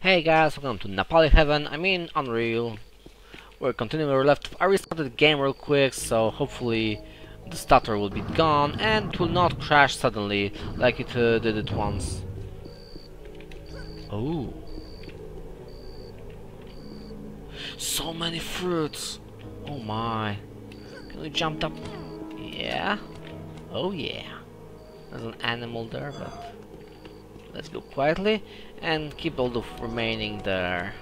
Hey guys, welcome to Napali Heaven, I mean Unreal. We're continuing where we left. I restarted the game real quick, so hopefully the stutter will be gone and it will not crash suddenly like it uh, did it once. Oh. So many fruits! Oh my. Can we jump up? Yeah. Oh yeah. There's an animal there, but let's go quietly and keep all the remaining there.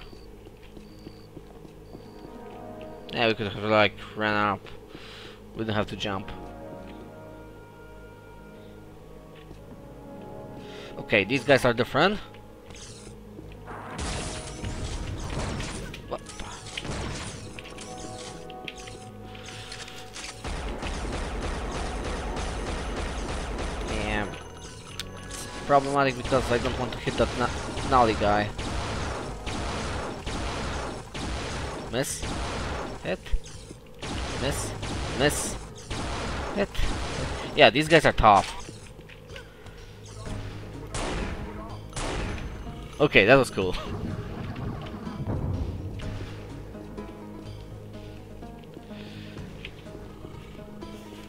Yeah, we could have like ran up. We don't have to jump. Okay, these guys are different. Problematic because I don't want to hit that na Nali guy. Miss. Hit. Miss. Miss. Hit. Yeah, these guys are tough. Okay, that was cool.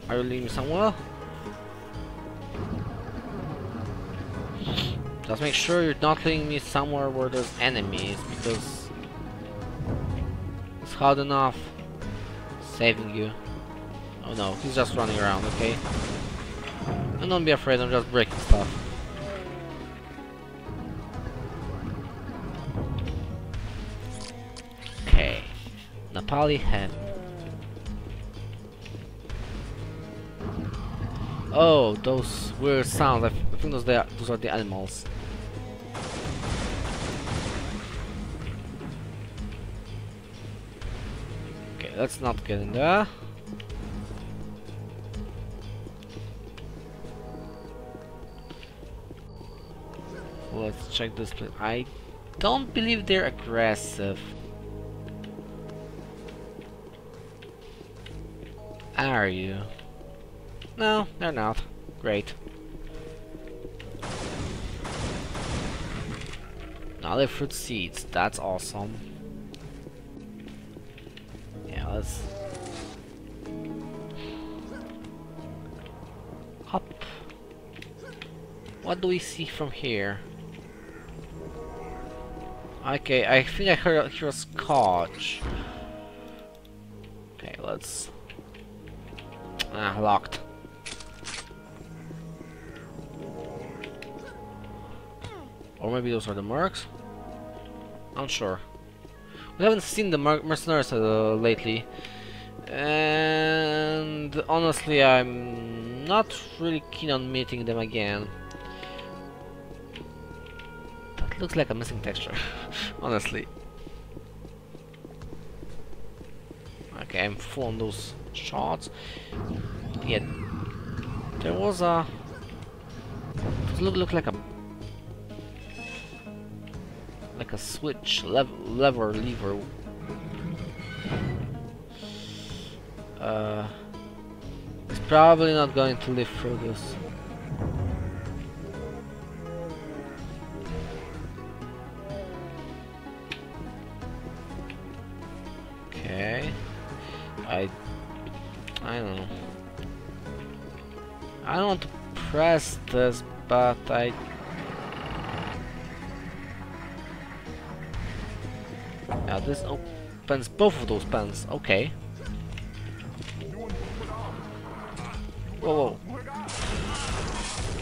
Are you leaving somewhere? Just make sure you're not leading me somewhere where there's enemies, because it's hard enough saving you. Oh no, he's just running around, okay? And don't be afraid, I'm just breaking stuff. Okay, Napali Hen. Oh, those weird sounds. I, I think those are, those are the animals. Let's not get in there. Let's check this place. I don't believe they're aggressive. Are you? No, they're not. Great. Olive fruit seeds, that's awesome. What do we see from here? Okay, I think I heard hear a Skaarj. Okay, let's... Ah, locked. Or maybe those are the mercs? Not sure. We haven't seen the mer mercenaries uh, lately. And honestly, I'm not really keen on meeting them again. Looks like a missing texture, honestly. Okay, I'm full on those shots. Yeah, there was a... Look, look like a like a switch, lev lever, lever. Uh, it's probably not going to live through this. I, I don't know. I don't want to press this, but I Yeah, this opens both of those pens. Okay. Whoa, whoa.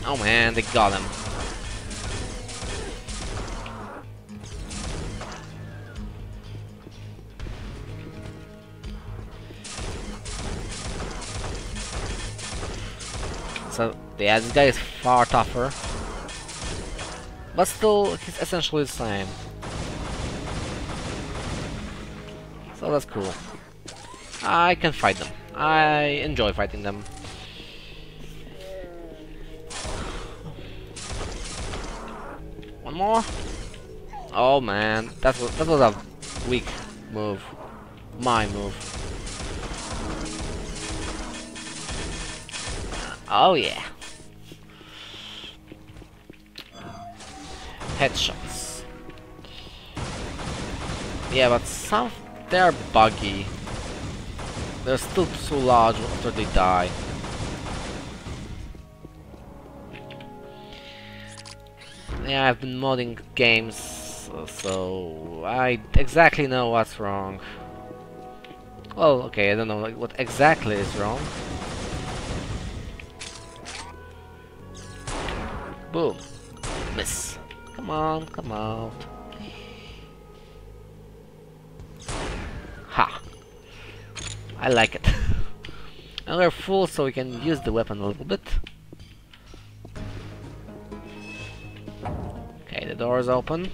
Oh man, they got him. So, yeah, this guy is far tougher. But still, he's essentially the same. So that's cool. I can fight them. I enjoy fighting them. One more? Oh man, that was that was a weak move. My move. Oh yeah. Headshots. Yeah, but some they're buggy. They're still so large after they die. Yeah, I've been modding games, so I exactly know what's wrong. Well, okay, I don't know like, what exactly is wrong. Boom. Miss. Come on, come out. Ha! I like it. and we're full so we can use the weapon a little bit. Okay, the door is open.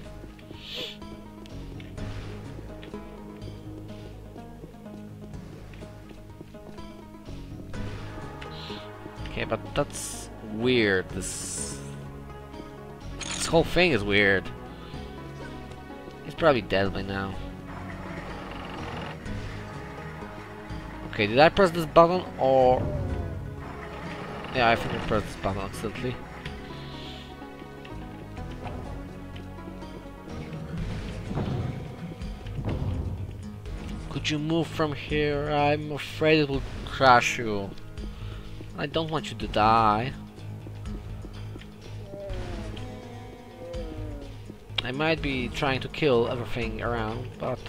Okay, but that's weird. This whole thing is weird. He's probably dead by now. Okay, did I press this button or... Yeah, I think I pressed this button accidentally. Could you move from here? I'm afraid it will crash you. I don't want you to die. I might be trying to kill everything around, but...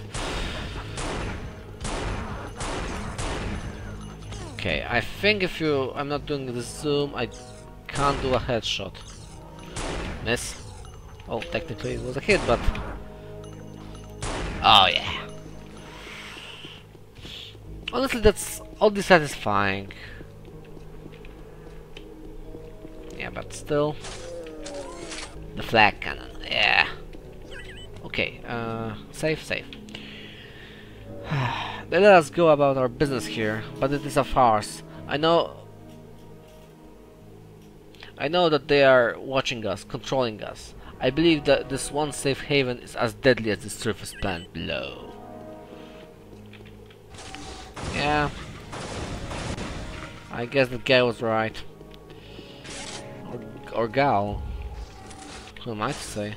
Okay, I think if you... I'm not doing the zoom, I can't do a headshot. Miss. Oh, technically it was a hit, but... Oh yeah. Honestly, that's oddly satisfying. Yeah, but still... The flak cannon. Okay, uh, safe, safe. Let us go about our business here, but it is a farce. I know... I know that they are watching us, controlling us. I believe that this one safe haven is as deadly as the surface plant below. Yeah. I guess the guy was right. Or, or gal. Who am I to say?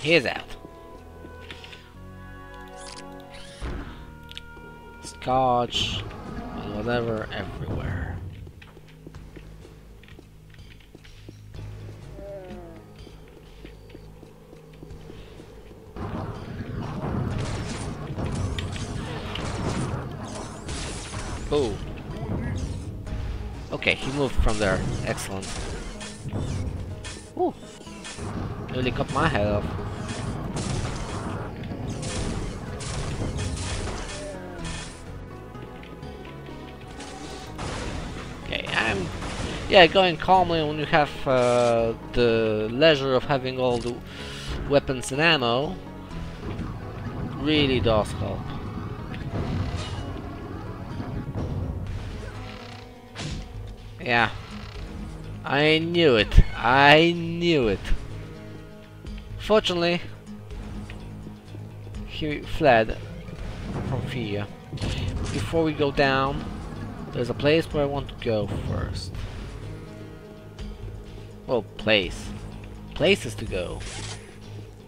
He's out. Skaarj whatever everywhere. Oh. Okay, he moved from there. Excellent. Ooh. Nearly cut my head off. Yeah, going calmly when you have uh, the leisure of having all the weapons and ammo really does help. Yeah. I knew it. I knew it. Fortunately, he fled from fear. Before we go down, there's a place where I want to go first. Well, place. Places to go.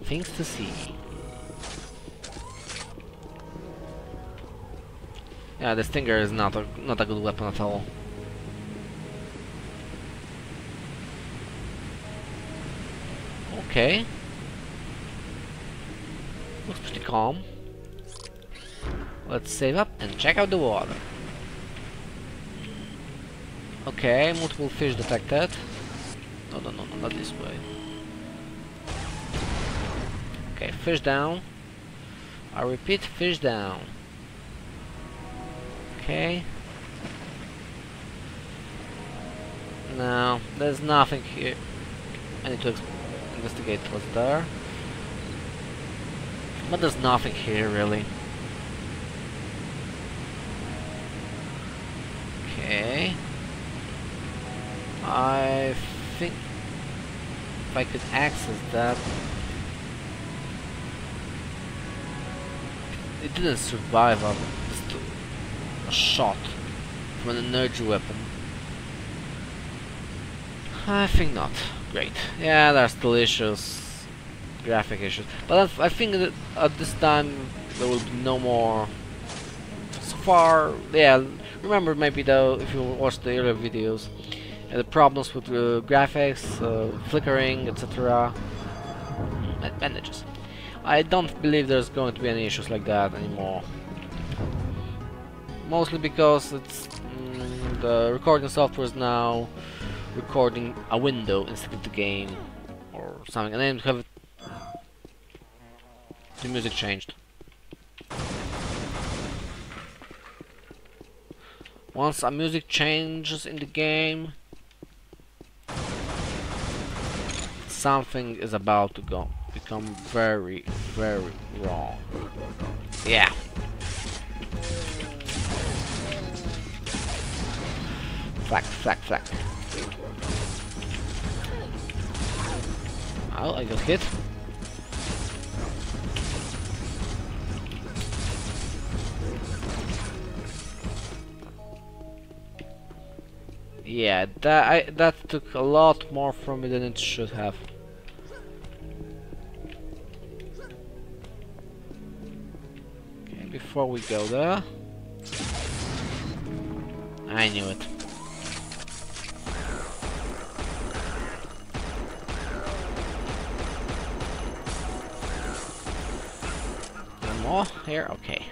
Things to see. Yeah, the Stinger is not a, not a good weapon at all. Okay. Looks pretty calm. Let's save up and check out the water. Okay, multiple fish detected. No, no, no, no, not this way. Okay, fish down. I repeat, fish down. Okay. No, there's nothing here. I need to investigate what's there. But there's nothing here really. Okay. I think if I could access that it didn't survive a, a shot from an energy weapon. I think not. Great. Yeah, there's delicious graphic issues. But I think that at this time there will be no more. So far, yeah. Remember maybe though if you watch the earlier videos, uh, the problems with uh, graphics, uh, flickering, etc. Bandages. I don't believe there's going to be any issues like that anymore. Mostly because it's mm, the recording software is now recording a window instead of the game or something, and then have the music changed. Once a music changes in the game, something is about to go become very, very wrong. Yeah. Flack, flack, flack. Oh, I got hit. Yeah, that I, that took a lot more from me than it should have. Before we go there, I knew it. One more here, okay.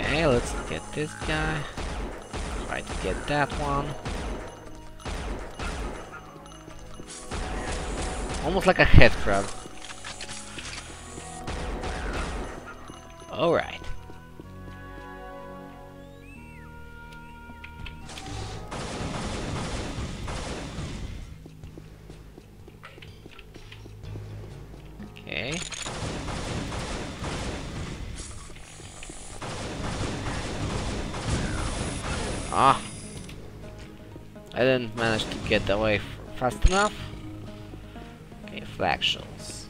Okay, let's get this guy. Try to get that one. Almost like a head crab. Alright. Okay. Ah. I didn't manage to get away fast enough. Okay, fractions.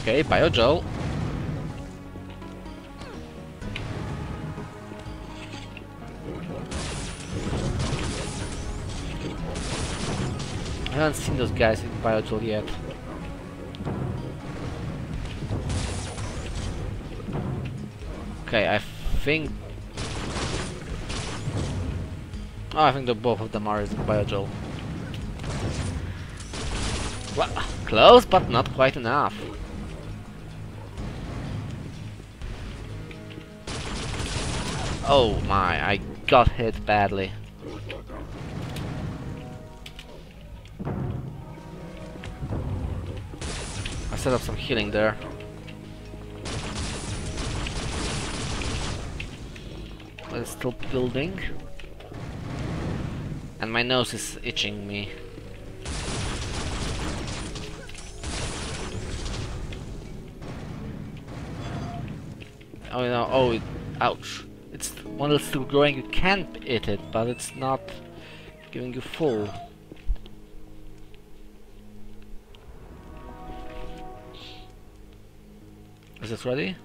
Okay, Biogel. I haven't seen those guys in Biogel yet. Okay, I think... Oh, I think the both of them are Biogel. Well, close, but not quite enough. Oh my, I got hit badly. I set up some healing there. It's still building. And my nose is itching me. Oh no, oh, it, ouch. It's when it's still growing, you can eat it, but it's not giving you full. Is it ready?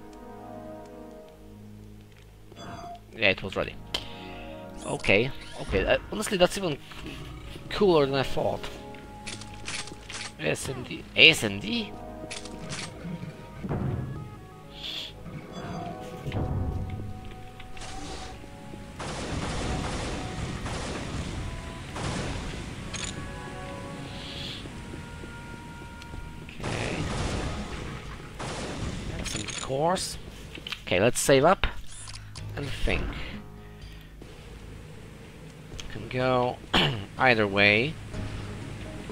Yeah, it was ready. Okay, okay. Uh, honestly, that's even cooler than I thought. SMD. SMD? Okay. Some cores. Okay, let's save up think. Can go either way.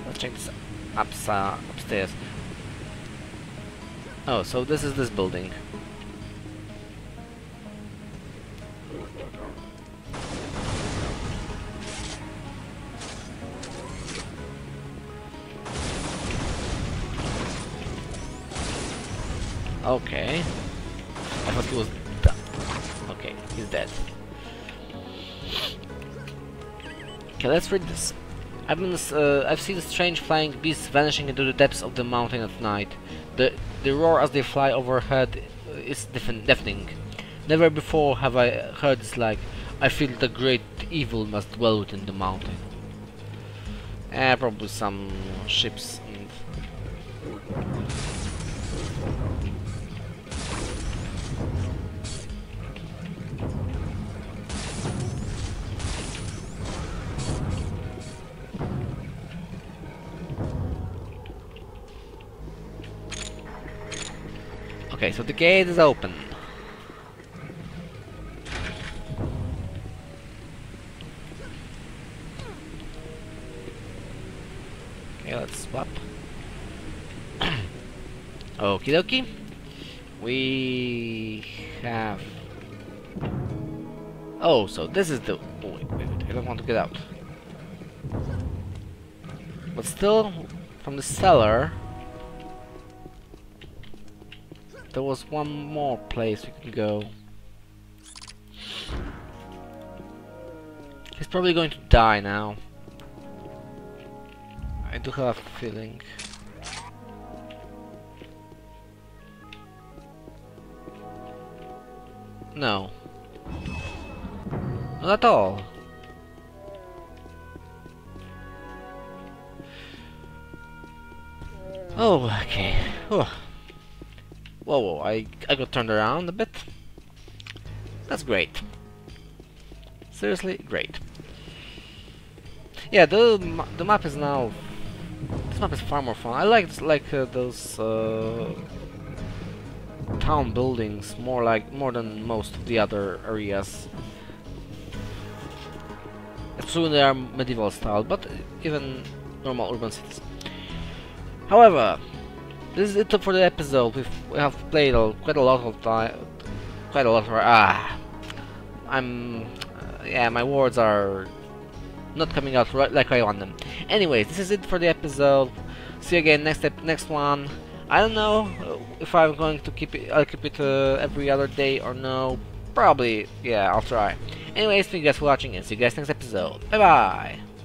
Let's check this ups, uh, upstairs. Oh, so this is this building. Okay. I thought he was. Okay, he's dead. Okay, let's read this. I've been uh, I've seen strange flying beasts vanishing into the depths of the mountain at night. The the roar as they fly overhead is deafening. Never before have I heard this like. I feel the great evil must dwell within the mountain. Eh, probably some ships so the gate is open. Okay, let's swap. Okie dokie. We have... Oh, so this is the... Oh, wait, wait, wait, I don't want to get out. But still, from the cellar... There was one more place we could go. He's probably going to die now. I do have a feeling. No. Not at all. Oh, okay. Whoa, whoa, I, I got turned around a bit. That's great. Seriously, great. Yeah, the the map is now. This map is far more fun. I like like uh, those uh, town buildings more like more than most of the other areas. Soon they are medieval style, but even normal urban cities. However, this is it for the episode. We've, we have played a, quite a lot of time, quite a lot of ah. I'm uh, yeah, my words are not coming out right like I want them. Anyways, this is it for the episode. See you again next next one. I don't know if I'm going to keep it. I'll keep it uh, every other day or no. Probably, yeah. I'll try. Anyways, thank you guys for watching and see you guys next episode. Bye bye.